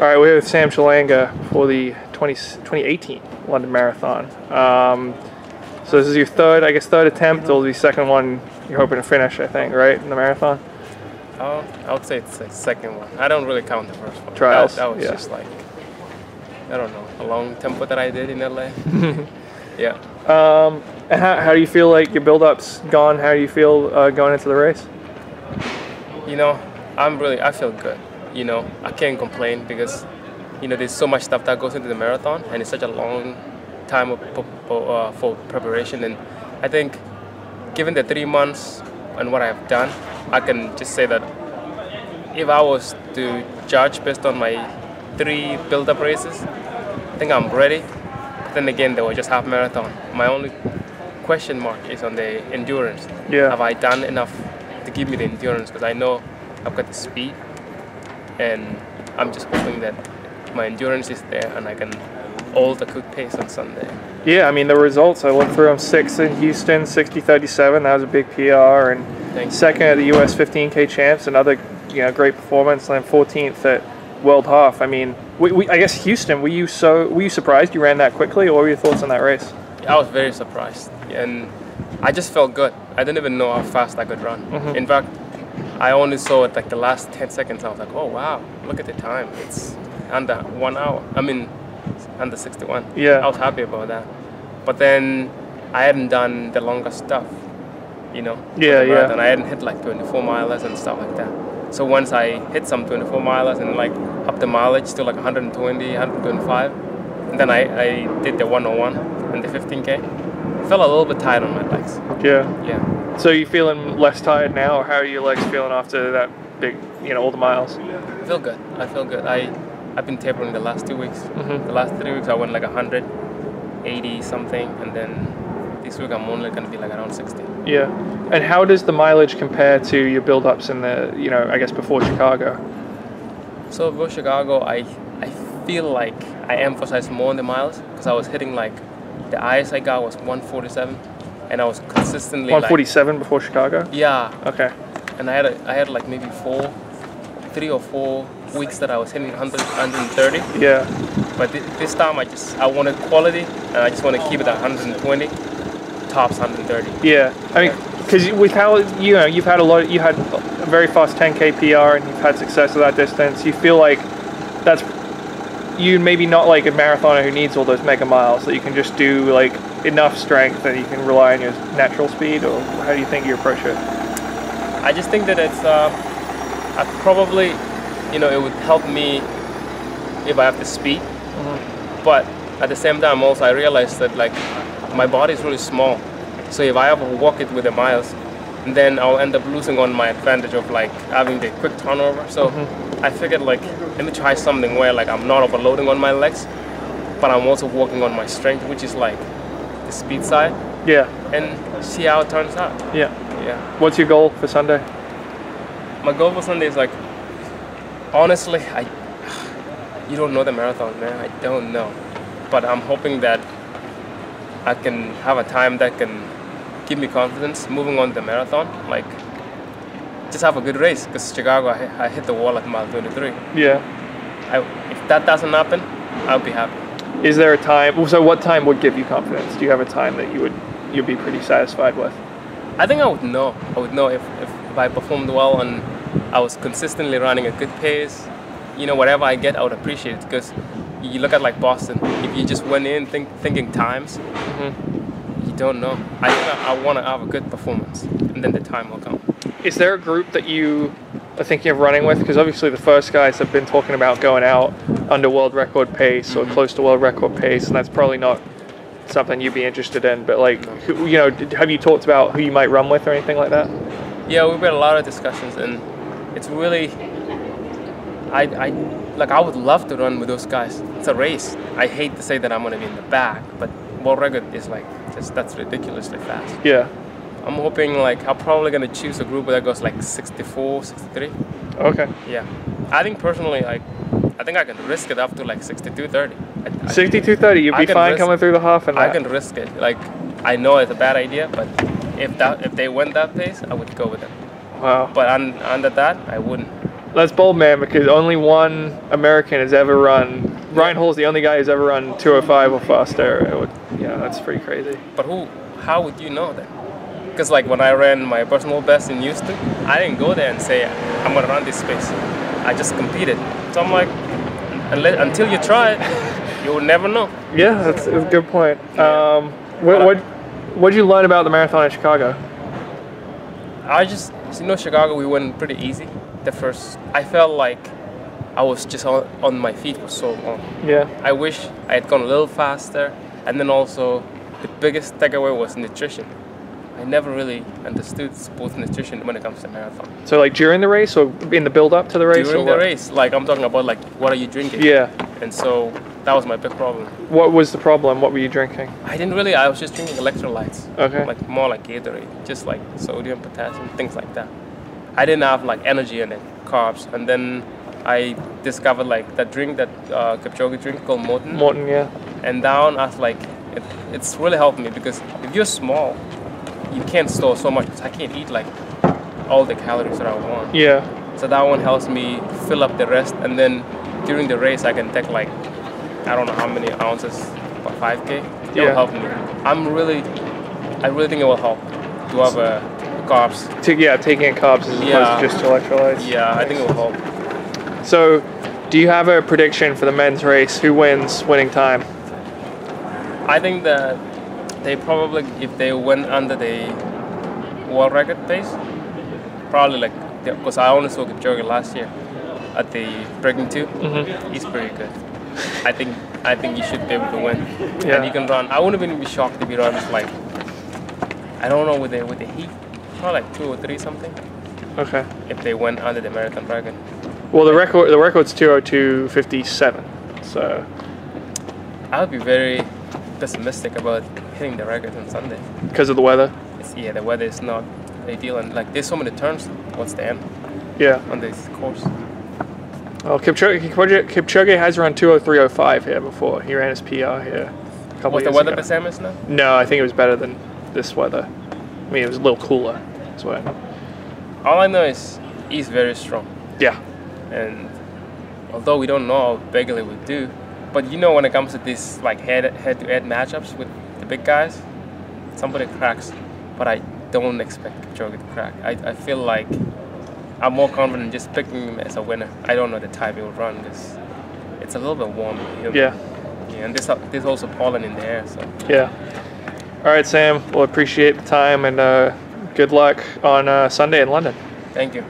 All right, we're here with Sam Chelanga for the 20, 2018 London Marathon. Um, so this is your third, I guess, third attempt. It'll be second one you're hoping to finish, I think, right, in the marathon? Oh, I would say it's the second one. I don't really count the first one. Trials, That, that was yeah. just like, I don't know, a long tempo that I did in LA. yeah. Um, and how, how do you feel like your build-up's gone? How do you feel uh, going into the race? You know, I'm really, I feel good. You know, I can't complain because, you know, there's so much stuff that goes into the marathon and it's such a long time of, uh, for preparation. And I think, given the three months and what I've done, I can just say that if I was to judge based on my three build-up races, I think I'm ready. But then again, they were just half marathon. My only question mark is on the endurance. Yeah. Have I done enough to give me the endurance? Because I know I've got the speed, and I'm just hoping that my endurance is there and I can hold a good pace on Sunday. Yeah, I mean, the results, I looked through them. Six in Houston, 60-37, that was a big PR. And second at the US 15K Champs, another you know great performance. And then 14th at World Half. I mean, we, we, I guess Houston, were you so were you surprised you ran that quickly, or what were your thoughts on that race? I was very surprised, and I just felt good. I didn't even know how fast I could run. Mhm. In fact, I only saw it like the last 10 seconds. I was like, oh wow, look at the time. It's under one hour. I mean, under 61. Yeah. I was happy about that. But then I hadn't done the longer stuff, you know? Yeah, yeah. And I hadn't hit like 24 milers and stuff like that. So once I hit some 24 milers and like up the mileage to like 120, 125, and then I, I did the 101 and the 15K, felt a little bit tired on my legs. Yeah. Yeah. So you feeling less tired now, or how are your legs feeling after that big, you know, all the miles? I feel good. I feel good. I I've been tapering the last two weeks. Mhm. The last three weeks I went like 180 something, and then this week I'm only gonna be like around 60. Yeah. And how does the mileage compare to your build-ups in the, you know, I guess before Chicago? So for Chicago, I I feel like I emphasized more on the miles because I was hitting like the highest I got was 147, and I was consistently like 147 before Chicago. yeah, Okay. and I had a, I had like maybe four, three or four weeks that I was hitting 100, 130. Yeah. But thi- this time I just I wanted quality and I just want to keep it at 120, tops 130. Yeah. I mean, because with how you know you've had a lot, you had a very fast 10k PR, and you've had success at that distance. You feel like that's you maybe not like a marathoner who needs all those mega miles that you can just do like enough strength that you can rely on your natural speed, or how do you think you approach it? I just think that it's uh, I probably you know it would help me if I have the speed, but at the same time also I realized that like my body is really small, so if I ever walk it with the miles. Then I'll end up losing on my advantage of like having the quick turnover. So I figured like let me try something where like I'm not overloading on my legs, but I'm also working on my strength, which is like the speed side, Yeah. and see how it turns out. Yeah. Yeah. What's your goal for Sunday? My goal for Sunday is like, honestly, I, you don't know the marathon, man. I don't know, but I'm hoping that I can have a time that can give me confidence moving on the marathon. Like, just have a good race because Chicago, I, hit- I hit the wall at mile 23. Yeah. I, if that doesn't happen, I'll be happy. Is there a time? So, what time would give you confidence? Do you have a time that you would you'd be pretty satisfied with? I think I would know. I would know if, if, if I performed well and I was consistently running a good pace. You know, whatever I get, I would appreciate it because you look at like Boston. If you just went in think, thinking times, mm-hmm. you don't know. I think I, I want to have a good performance, and then the time will come. Is there a group that you are thinking of running with? Because obviously the first guys have been talking about going out under world record pace or mm-hmm. close to world record pace, and that's probably not something you'd be interested in. But like, who, you know, have you talked about who you might run with or anything like that? Yeah, we've had a lot of discussions, and it's really, I, I, like I would love to run with those guys. It's a race. I hate to say that I'm gonna be in the back, but world record is like just that's ridiculously fast. Yeah. I'm hoping like I'm probably gonna choose a group that goes like 64, 63. Okay. Yeah, I think personally, like I think I can risk it up to like 62, 30. I, I- Sixty-two thirty. You'd be fine coming through the half and I can risk it. Like I know it's a bad idea, but if that if they went that pace, I would go with it. Wow. But un, under that, I wouldn't. That's bold, man, because only one American has ever run. Ryan Hall's the only guy who's ever run 205 or faster. Would, yeah, that's pretty crazy. But who? How would you know that? Because like when I ran my personal best in Houston, I didn't go there and say I'm gonna run this space. I just competed. So I'm like, until you try it, you will never know. Yeah, that's, that's a good point. Um, what, what what did you learn about the marathon in Chicago? I just, you know, Chicago, we went pretty easy. The first, I felt like I was just on, on my feet for so long. Yeah. I wish I had gone a little faster. And then also, the biggest takeaway was nutrition. I never really understood sports nutrition when it comes to marathon. So like during the race or in the build up to the race? During the what? race, like I'm talking about, like what are you drinking? Yeah. And so that was my big problem. What was the problem? What were you drinking? I didn't really. I was just drinking electrolytes. Okay. Like more like Gatorade, just like sodium, potassium, things like that. I didn't have like energy in it, carbs, and then I discovered like that drink that uh, Kipchoge drink called Maurten. Maurten, yeah. and down I was like, it, it's really helped me because if you're small, you can't store so much. because I can't eat like all the calories that I want. Yeah. So that one helps me fill up the rest, and then during the race I can take like I don't know how many ounces, about 5k. It Yeah. will help me. I'm really, I really think it will help to have uh, carbs. Ta- yeah, taking in carbs as Yeah. opposed to just electrolytes. Yeah, I think it will help. So, do you have a prediction for the men's race? Who wins winning time? I think that they probably, if they went under the world record pace, probably like, because I only saw Kipchoge last year at the Breaking 2. Mm-hmm. He's pretty good. I think I think he should be able to win. Yeah. And he can run. I wouldn't even be shocked if he runs like, I don't know with the with the heat, probably like two or three something. Okay. If they went under the marathon record. Well, the record the record's 202.57. So, I would be very pessimistic about hitting the record on Sunday. because of the weather. It's, yeah, the weather is not ideal, and like there's so many turns. What's the end Yeah. on this course? Well, Kipchoge, Kipchoge, Kipchoge has run 203.05 here before. He ran his PR here a couple What's the weather ago. the same as now? No, I think it was better than this weather. I mean, it was a little cooler. That's what. All I know is he's very strong, Yeah. and although we don't know how Bekele would do, but you know when it comes to these like head head to head matchups with big guys, somebody cracks, but I don't expect Kipchoge to crack. I, I feel like I'm more confident just picking him as a winner. I don't know the time he will run because it's a little bit warm. He'll- Yeah. yeah, and there's, there's also pollen in the air, so Yeah. All right, Sam. Well, appreciate the time and uh, good luck on uh, Sunday in London. thank you.